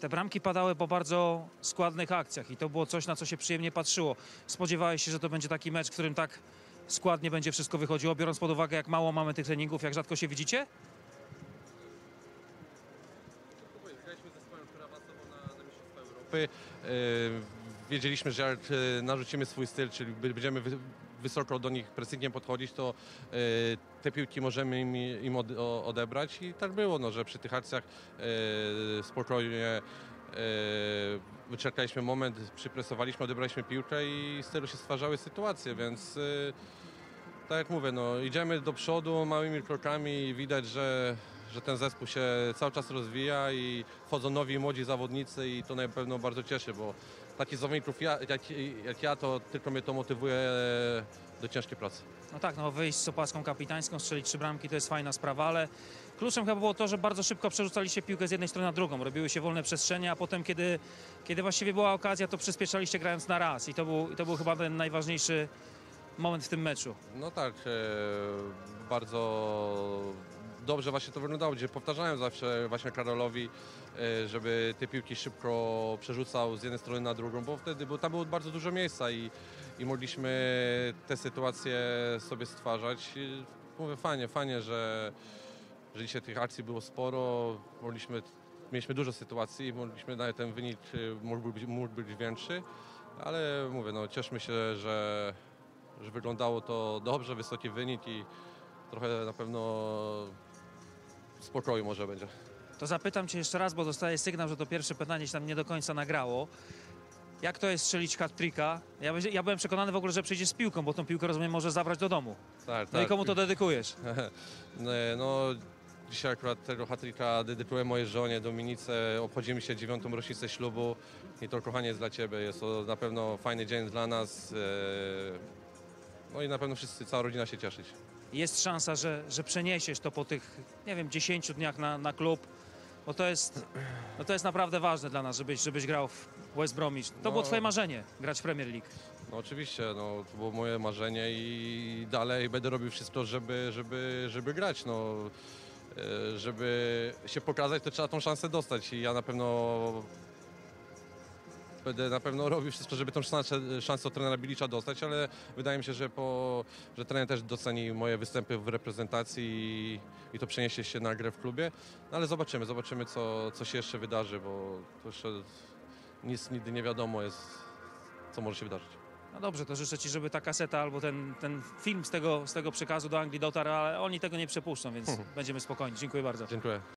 Te bramki padały po bardzo składnych akcjach i to było coś, na co się przyjemnie patrzyło. Spodziewałeś się, że to będzie taki mecz, w którym tak składnie będzie wszystko wychodziło, biorąc pod uwagę, jak mało mamy tych treningów, jak rzadko się widzicie? E, wiedzieliśmy, że e, narzucimy swój styl, czyli będziemy wysoko do nich presingiem podchodzić, to e, te piłki możemy im, im odebrać. I tak było, no, że przy tych akcjach e, spokojnie e, wyczekaliśmy moment, przypresowaliśmy, odebraliśmy piłkę i z tego się stwarzały sytuacje, więc tak jak mówię, no, idziemy do przodu małymi krokami i widać, że, że ten zespół się cały czas rozwija i wchodzą nowi młodzi zawodnicy i to na pewno bardzo cieszy, bo takich zawodników ja, jak, jak ja, to tylko mnie to motywuje do ciężkiej pracy. No tak, no wyjść z opaską kapitańską, strzelić trzy bramki to jest fajna sprawa, ale kluczem chyba było to, że bardzo szybko przerzucaliście piłkę z jednej strony na drugą. Robiły się wolne przestrzenie, a potem, kiedy, kiedy właściwie była okazja, to przyspieszaliście grając na raz. I to był, to był chyba ten najważniejszy moment w tym meczu. No tak, e, bardzo dobrze właśnie to wyglądało, gdzie powtarzałem zawsze właśnie Karolowi, e, żeby te piłki szybko przerzucał z jednej strony na drugą, bo wtedy bo tam było bardzo dużo miejsca i, i mogliśmy te sytuacje sobie stwarzać. Mówię, fajnie, fajnie, że, że dzisiaj tych akcji było sporo, mogliśmy, mieliśmy dużo sytuacji i mogliśmy nawet ten wynik e, mógł być, mógł być większy, ale mówię, no cieszmy się, że, że wyglądało to dobrze, wysoki wynik i trochę na pewno spokoju może będzie. To zapytam Cię jeszcze raz, bo dostaję sygnał, że to pierwsze pytanie się tam nie do końca nagrało. Jak to jest strzelić hat-tricka? Ja, ja byłem przekonany w ogóle, że przyjdziesz z piłką, bo tą piłkę, rozumiem, może zabrać do domu. Tak, No i komu to dedykujesz? Nie, No, dzisiaj akurat tego hatryka dedykuję mojej żonie Dominice. Obchodzimy się dziewiątą rocznicę ślubu i to kochanie jest dla Ciebie. Jest to na pewno fajny dzień dla nas. No i na pewno wszyscy, cała rodzina się cieszyć. jest szansa, że, że przeniesiesz to po tych, nie wiem, 10 dniach na, na klub, bo to jest, no to jest naprawdę ważne dla nas, żebyś, żebyś grał w West Bromwich. To No. było twoje marzenie, grać w Premier League. No oczywiście, no, to było moje marzenie i dalej będę robił wszystko, żeby, żeby, żeby grać. No, e, żeby się pokazać, to trzeba tą szansę dostać i ja na pewno na pewno robił wszystko, żeby tą szansę, szansę od trenera Bilicza dostać, ale wydaje mi się, że, po, że trener też doceni moje występy w reprezentacji i, i to przeniesie się na grę w klubie. No, ale zobaczymy, zobaczymy co, co się jeszcze wydarzy, bo to jeszcze nic nigdy nie wiadomo jest, co może się wydarzyć. No dobrze, to życzę Ci, żeby ta kaseta albo ten, ten film z tego, z tego przekazu do Anglii dotarł, ale oni tego nie przepuszczą, więc będziemy spokojni. Dziękuję bardzo. Dziękuję.